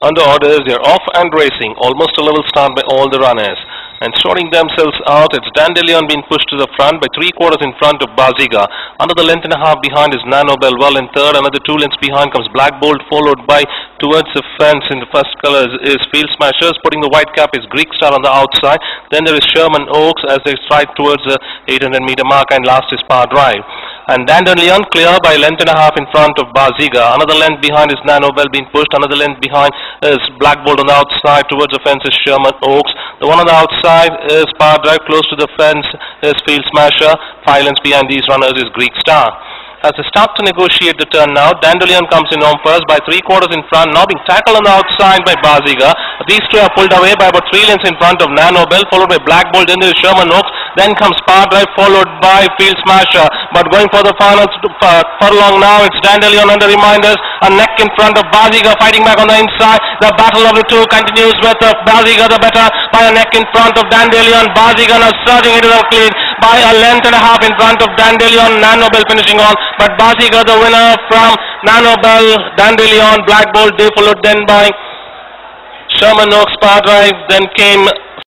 Under orders, they're off and racing, almost a level start by all the runners. And sorting themselves out, it's Dandelion being pushed to the front by three quarters in front of Baziga. Another length and a half behind is Nano Bell, well in third. Another two lengths behind comes Black Bolt, followed by towards the fence in the first colors is Field Smashers. Putting the white cap is Greek Star on the outside. Then there is Sherman Oaks as they stride towards the 800 meter mark and last is Power Drive. And Dandelion clear by length and a half in front of Baziga. Another length behind is Nano Bell being pushed. Another length behind is Black on the outside. Towards the fence is Sherman Oaks. The one on the outside is Power Drive. Close to the fence is Field Smasher. Five lengths behind these runners is Greek Star. As they start to negotiate the turn now, Dandelion comes in home first by three quarters in front, now being tackled on the outside by Baziga. These two are pulled away by about three lengths in front of Nanobel, followed by Black Bolt, then Sherman Oaks, then comes Power Drive, followed by Field Smasher. But going for the final furlong now, it's Dandelion under reminders, a neck in front of Baziga fighting back on the inside. The battle of the two continues with uh, Baziga the better by a neck in front of Dandelion. Baziga now surging into the lead by a length and a half in front of Dandelion. Nano Bell finishing on, but Baziga the winner from Nano Bell, Dandelion, Black Bolt, they followed then by Sherman Oaks Power Drive, then came